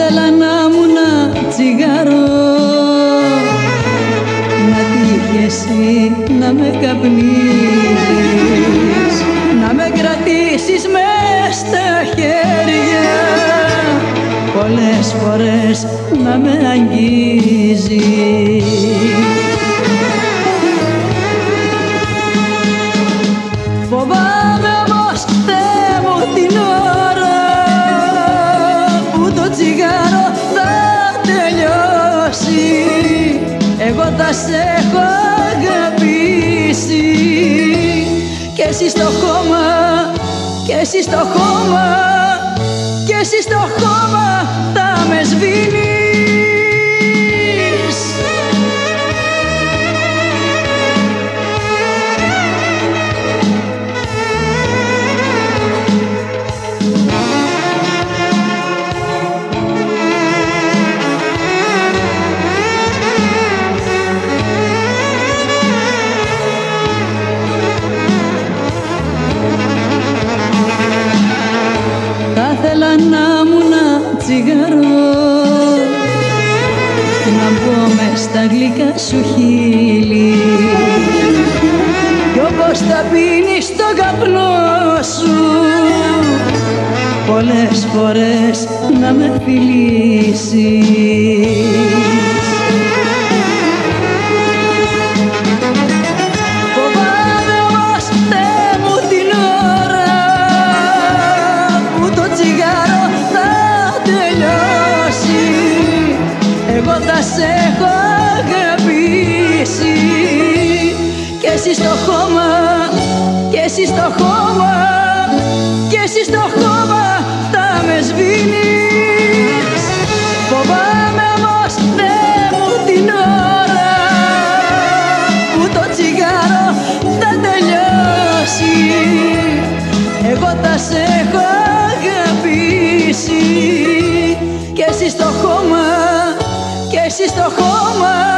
ήθελα να μου να να με καπνίζεις να με κρατήσεις με στα χέρια. Πολλές φορές να με αγγίζεις. Εγώ θα σε έχω αγαπήσει και εσύ στο χώμα και εσύ στο χώμα και εσύ στο χώμα θα με σβήνει ήθελα να μου να τσιγαρό να μπω μες στα γλυκά σου χείλη. Κι όπως θα πίνεις το καπνό σου πολλές φορές να με φιλήσεις εσύ στο χώμα και εσύ στο χώμα και εσύ στο χώμα θα με σβήνεις. Φοβάμαι όμως Θεέ μου την ώρα που το τσιγάρο θα τελειώσει. Εγώ θα σε έχω αγαπήσει. Και εσύ στο χώμα και εσύ στο χώμα